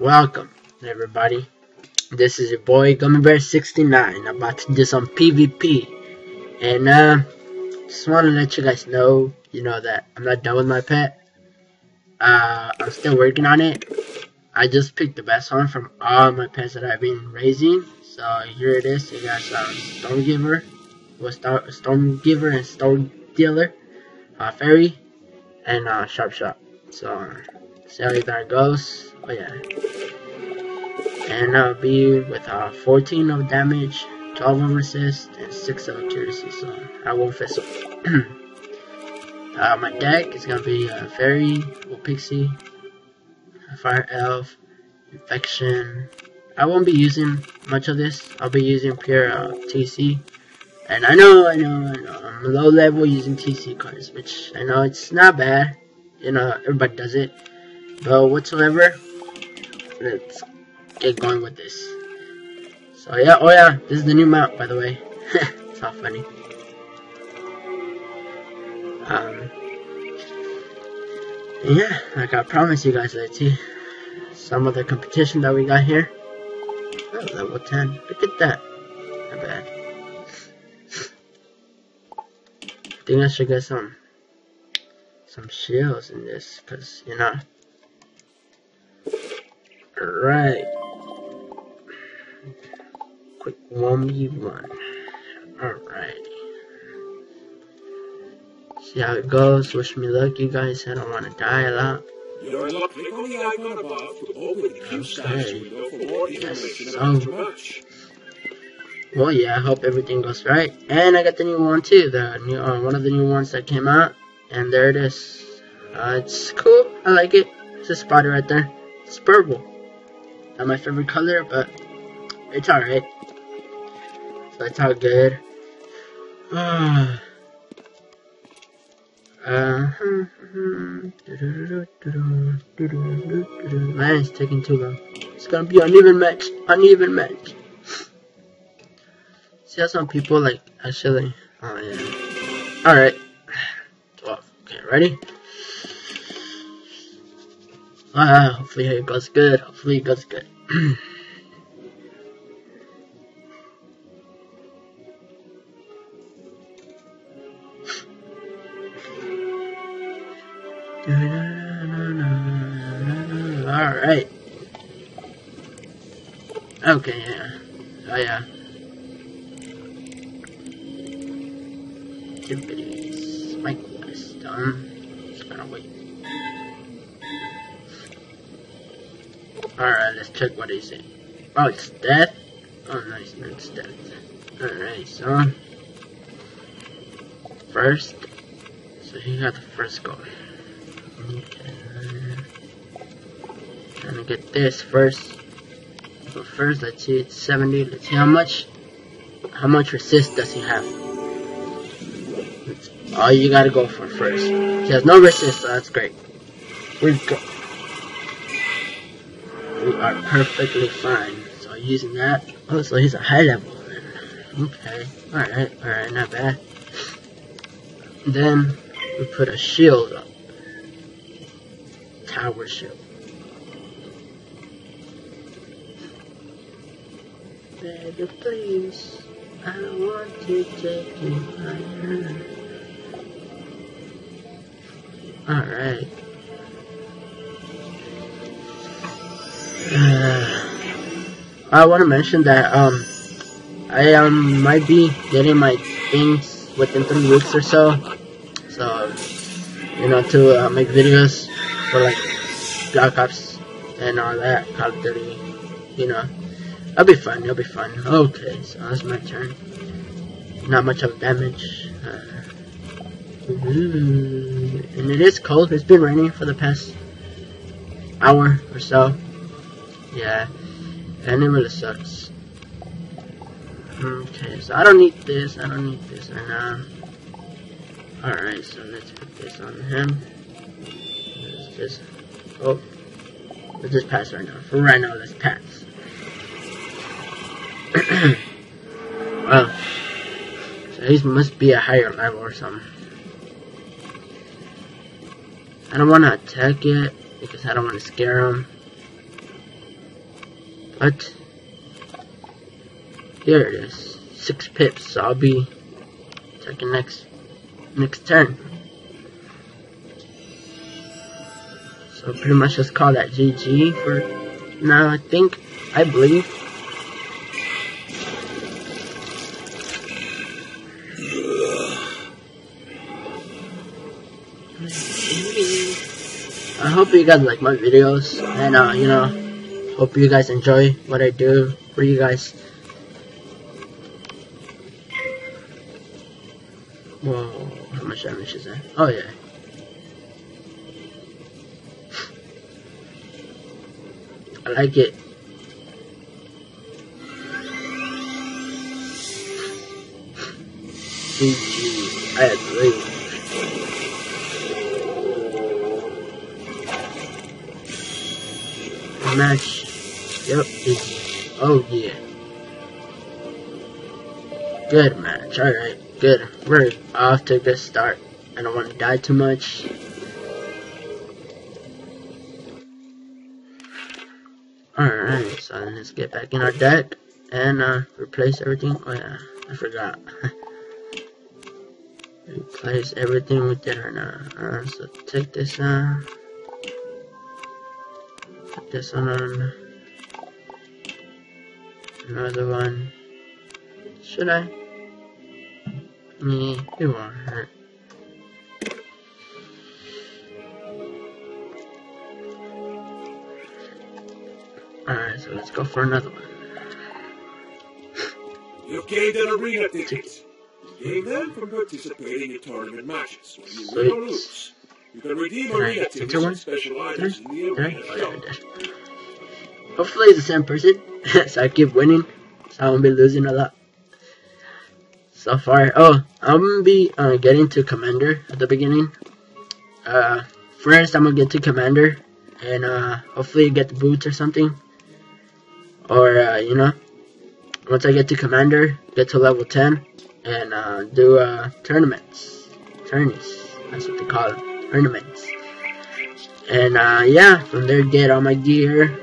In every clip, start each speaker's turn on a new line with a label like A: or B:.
A: Welcome, everybody. This is your boy Gummy Bear 69 about to do some PvP. And, uh, just want to let you guys know, you know, that I'm not done with my pet. Uh, I'm still working on it. I just picked the best one from all my pets that I've been raising. So, here it is. You got um, Stormgiver, with Star Stormgiver and Storm Dealer, uh, Fairy, and uh, Sharp Shot. So, see how that goes. Oh yeah. And I'll be with uh, 14 of damage, 12 of resist, and 6 of accuracy, so I won't uh, my deck is gonna be uh, Fairy, Pixie, Fire Elf, Infection. I won't be using much of this. I'll be using pure uh, TC. And I know, I know, I know, I'm low level using TC cards, which I know it's not bad. You know, everybody does it. But whatsoever, let's get going with this. So yeah, oh yeah, this is the new map, by the way. it's not funny. Um, yeah, like I promised you guys, let's see some of the competition that we got here. Oh, level 10. Look at that. Not bad. I think I should get some some shields in this, cause you know. Alright. Quick 1v1. Alright. See how it goes. Wish me luck, you guys. I don't want to die a lot.
B: Your luck, click on the icon above to open the Q stash window for more information
A: Yes,
B: about
A: so-
B: match.
A: Well, yeah, I hope everything goes right. And I got the new one too, the new uh, one of the new ones that came out. And there it is. Uh, it's cool. I like it. It's a spider right there. It's purple. Not my favorite color, but it's alright. So it's all good. Uh, man, it's taking too long. It's gonna be an uneven match. Uneven match. See how some people like actually. Oh yeah. Alright. 12. Okay, ready? Ah, hopefully it goes good. Hopefully it goes good. Mm-hmm. check what is it. Oh, it's death. Oh, nice, no, it's death. Alright, so. First. So he got the first goal. Okay. Trying to get this first. But first, let's see, it's 70. Let's see how much. How much resist does he have? all you gotta go for first. He has no resist, so that's great. We go. Are perfectly fine. So using that. Oh, so he's a high level. Okay. Alright, alright, not bad. Then we put a shield up. Tower shield. Baby, please. I want to take you higher. Alright. I want to mention that um I um might be getting my things within three weeks or so. So you know to uh, make videos for like Black Ops and all that Call of Duty. You know, it'll be fun. It'll be fun. Okay, so that's my turn. Not much of damage. Uh, and it is cold. It's been raining for the past hour or so. Yeah, really sucks. Okay, so I don't need this. I don't need this right uh, now. Alright, so let's put this on him. Let's just. Oh. Let's just pass right now. For right now, let's pass. well. So he must be a higher level or something. I don't want to attack it because I don't want to scare him. What? Here it is. Six pips, so I'll be taking next next turn. So pretty much just call that GG for now, I think. I believe. I hope you guys like my videos and uh, you know, hope you guys enjoy what I do for you guys. Whoa, how much damage is that? Oh yeah. I like it. GG, I agree. Match. Yep. Oh yeah. Good match, alright, good. We're off to a good start. I don't want to die too much. Alright, so let's get back in our deck and uh, replace everything. Oh yeah, I forgot. replace everything we did right now. Uh, so take this uh put this one on another one. Should I? Me, it won't hurt. Alright, so let's go for another one.
B: You've gained an arena ticket. Gain them from participating in tournament matches. When you win or lose, you can redeem
A: Can
B: arena tickets and special items in the arena
A: yeah, I
B: shop.
A: Hopefully it's the same person, so I keep winning, so I won't be losing a lot. So far, oh, I'm gonna be uh, getting to Commander at the beginning. Uh, first I'm gonna get to Commander, and uh, hopefully get the boots or something. Or, uh, you know, once I get to Commander, get to level 10, and uh, do uh, tournaments. Tourneys, that's what they call them, tournaments. And uh, yeah, from there get all my gear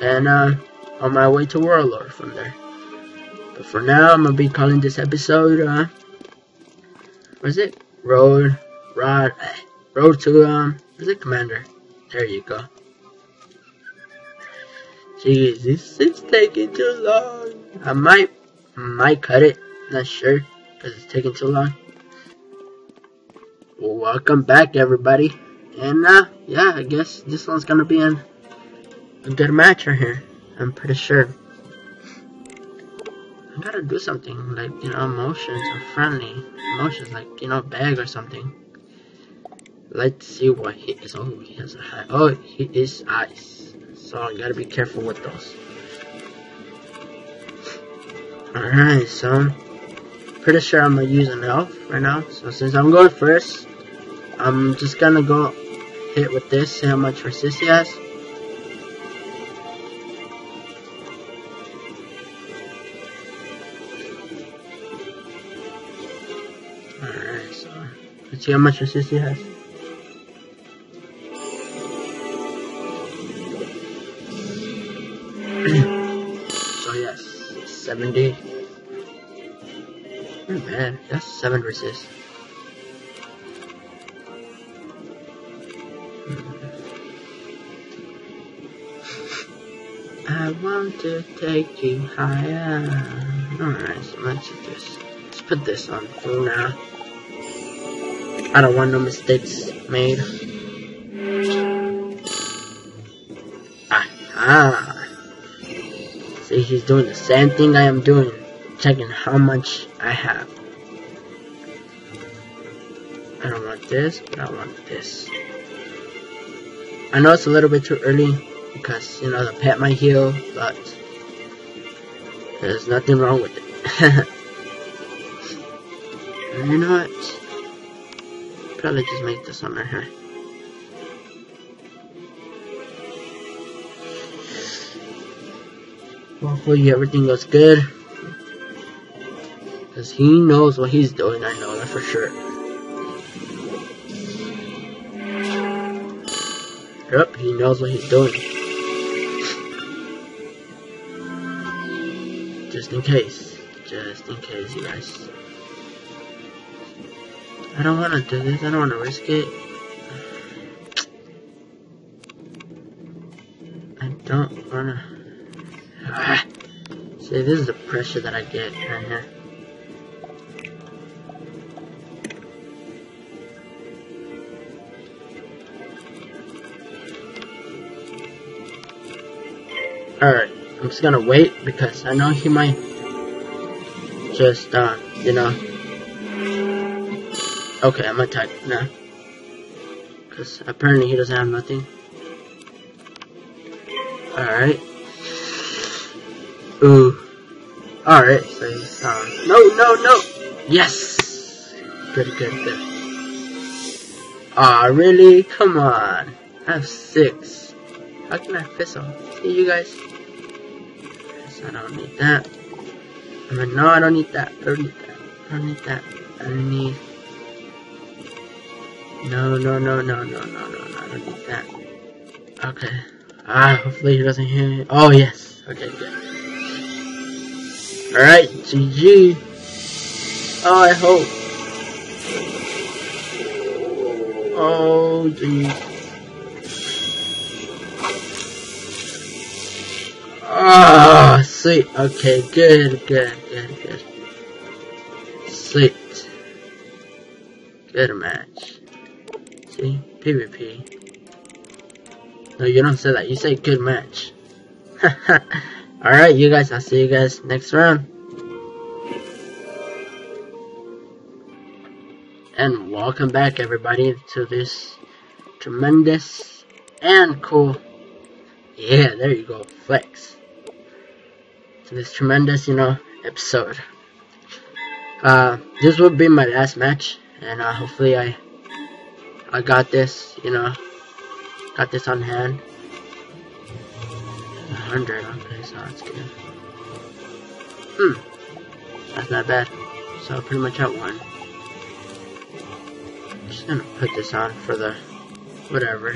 A: and uh, on my way to Warlord from there. But for now, I'm gonna be calling this episode uh, what is it? Road, Rod, Road to um, what is it? Commander. There you go. Jeez, this is taking too long. I might, might cut it. Not sure, cause it's taking too long. Well, welcome back, everybody. And uh, yeah, I guess this one's gonna be an, a good match right here. I'm pretty sure. I gotta do something like you know emotions or friendly emotions like you know bag or something. Let's see what he is. Oh, he has a high. Oh, he is ice. So I gotta be careful with those. Alright, so pretty sure I'm gonna use an elf right now. So since I'm going first, I'm just gonna go hit with this, see how much resist he has. Let's see how much resist he has. so oh, yes, 70. Not bad, that's 7 resist. Hmm. I want to take you higher. Alright, so let's this. Let's put this on for now. I don't want no mistakes made. Ah, ah. See, he's doing the same thing I am doing. Checking how much I have. I don't want this, but I want this. I know it's a little bit too early because, you know, the pet might heal, but there's nothing wrong with it. You know what? Probably just make the summer here. Hopefully everything goes good. Because he knows what he's doing, I know that for sure. Yep, he knows what he's doing. Just in case. Just in case, you guys. I don't want to do this. I don't want to risk it. I don't want to... Ah. See, this is the pressure that I get right here. Alright, I'm just gonna wait because I know he might just, uh, you know. Okay, I'm gonna type now. Because apparently he doesn't have nothing. Alright. Ooh. Alright, so no, no, no! Yes! Good, good, good. Aw, really? Come on. I have six. How can I fizzle? See you guys? I don't need that. I mean, no, I don't need that. I don't need that. I don't need that. I need. No, no, no, no, no, no, no, no. I don't need that. Okay. Ah, hopefully he doesn't hear me. Oh, yes. Okay, good. Alright, GG. Oh, I hope. Oh, jeez. Ah, oh, sweet. Okay, good, good, good, good. Sweet. Good match. PvP. No, you don't say that. You say good match. Alright, you guys. I'll see you guys next round. And welcome back, everybody, to this tremendous and cool. Yeah, there you go. Flex to this tremendous, you know, episode. Uh, this will be my last match, and uh, hopefully I, I got this, you know, got this on hand. 100, okay, so that's good. Hmm, that's not bad. So pretty much at one. Just gonna put this on for the whatever.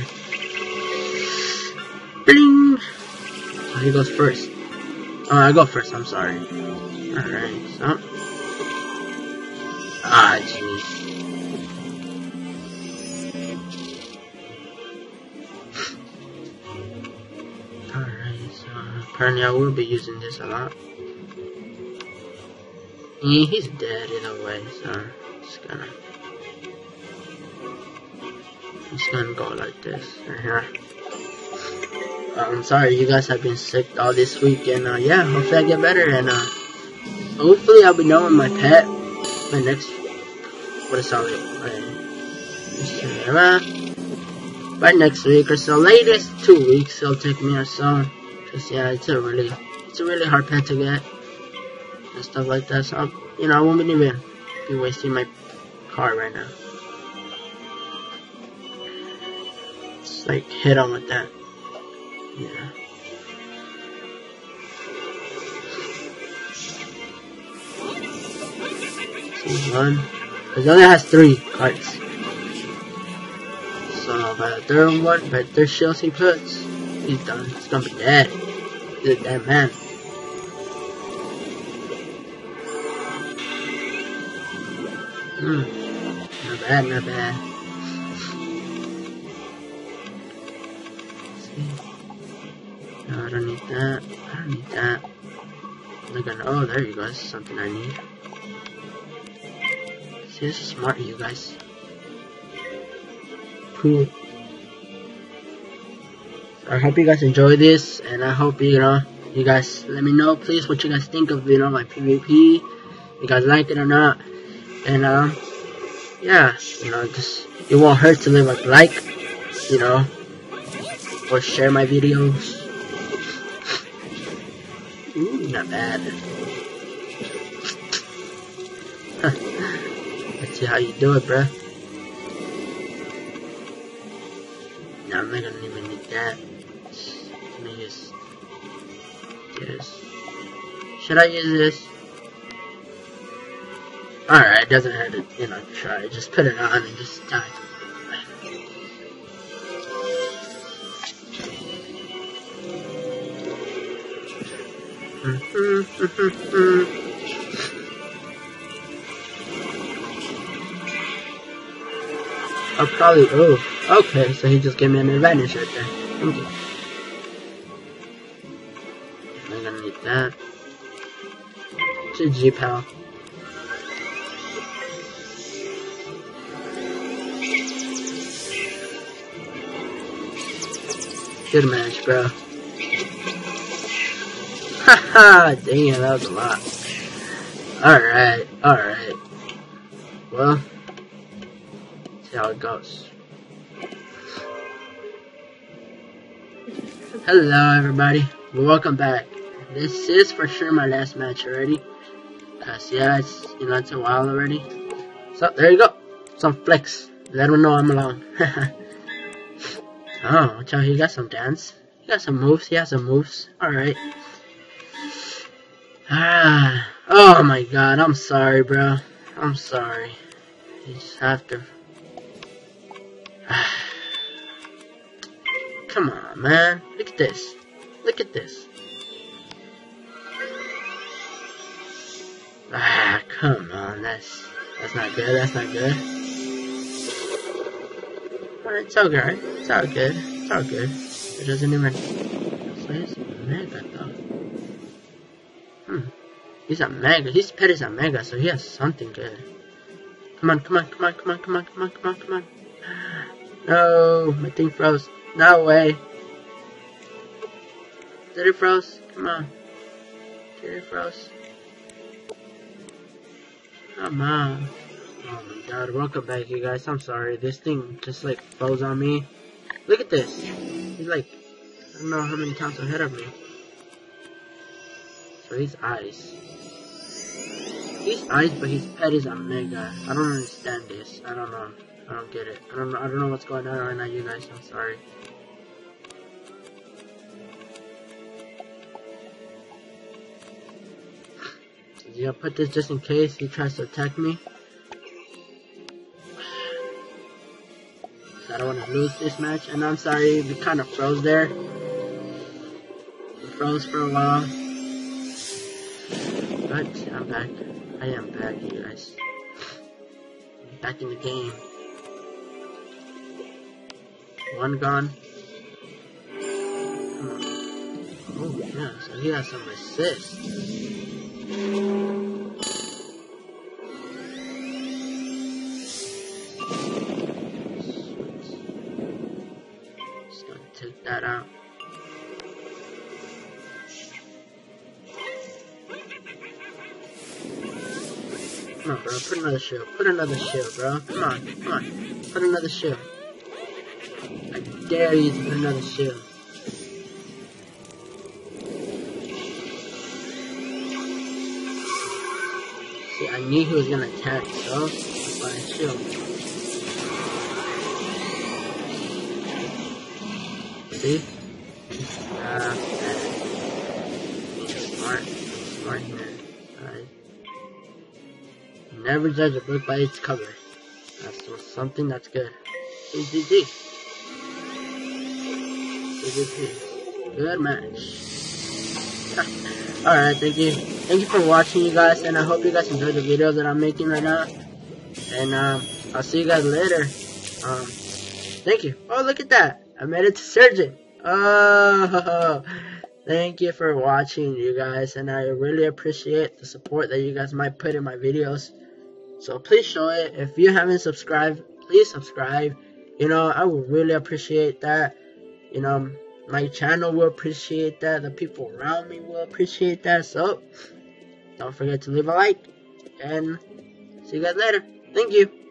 A: Bling! So he goes first. Oh, I go first, I'm sorry. Alright, so. Ah, jeez. Alright, so apparently I will be using this a lot. Yeah, he's dead in a way, so just gonna just gonna go like this right here. I'm sorry you guys have been sick all this week, and uh, yeah, hopefully I get better, and uh, hopefully I'll be knowing my pet my next. What is that? By, by next week or so, latest two weeks it'll take me or so. Cause yeah, it's a really, it's a really hard pet to get and stuff like that. So you know, I won't even be wasting my car right now. Just like hit on with that. Yeah. One. Because it only has three cards. By the third one, by the third shells he puts, he's done. He's gonna be dead. He's a dead man. Hmm. Not bad, not bad. No, I don't need that. I don't need that. Look at oh, there you go. Something I need. See, this is smart, you guys. I hope you guys enjoy this, and I hope you know you guys let me know, please, what you guys think of you know my PvP. You guys like it or not? And um, yeah, you know, just it won't hurt to leave a like, you know, or share my videos Ooh, not bad. Let's see how you do it, bruh. Not gonna even need that. Let me just this. Should I use this? Alright, it doesn't hurt to, you know, try. Just put it on and just die. I'll probably, oh, okay, so he just gave me an advantage right there. Thank you. I'm gonna need that. GG, pal. Good match, bro. Haha, damn, that was a lot. Alright, alright. Well, see how it goes. Hello, everybody. Welcome back. This is for sure my last match already. Cause yeah, it's you know it's a while already. So there you go. Some flex. Let them know I'm alone. oh, watch out, he got some dance. He got some moves. He has some moves. Alright. Ah, oh my god, I'm sorry, bro. I'm sorry. You just have to. Come on, man. Look at this. Look at this. Ah, come on. That's that's not good. That's not good. Alright, it's okay. It's all good. It's all good. It doesn't even. So he's mega though. Hmm. He's a mega. His pet is a mega, so he has something good. Come on, come on, come on, come on, come on, come on, come on, come on. No, my thing froze. No way. Did it froze? Come on. Did it froze? Come on. Oh my god, welcome back you guys. I'm sorry. This thing just like froze on me. Look at this. He's like, I don't know how many times ahead of me. So he's ice. He's ice, but his pet is a mega. I don't understand this. I don't know. I don't get it. I don't know. I don't know what's going on right now, you guys. I'm sorry. Yeah, put this just in case he tries to attack me. I don't want to lose this match. And I'm sorry, we kind of froze there. We froze for a while. But I'm back. I am back, you guys. Back in the game. One gone. Hmm. Oh, yeah, so he has some assists. Just gonna take that out. Come on, bro. Put another shield. Put another shield, bro. Come on. Come on. Put another shield. I dare you to put another shield. See, I knew he was gonna attack, so that's why I shield. See? Ah, smart. Smart here. Alright. Never judge a book by its cover. That's something that's good. GG. Good match. Alright, thank you. Thank you for watching, you guys, and I hope you guys enjoyed the video that I'm making right now. And um, I'll see you guys later. Um, thank you. Oh, look at that. I made it to Sergeant. Oh, thank you for watching, you guys, and I really appreciate the support that you guys might put in my videos. So please show it. If you haven't subscribed, please subscribe. You know, I would really appreciate that. You know, my channel will appreciate that. The people around me will appreciate that. So, don't forget to leave a like. And see you guys later. Thank you.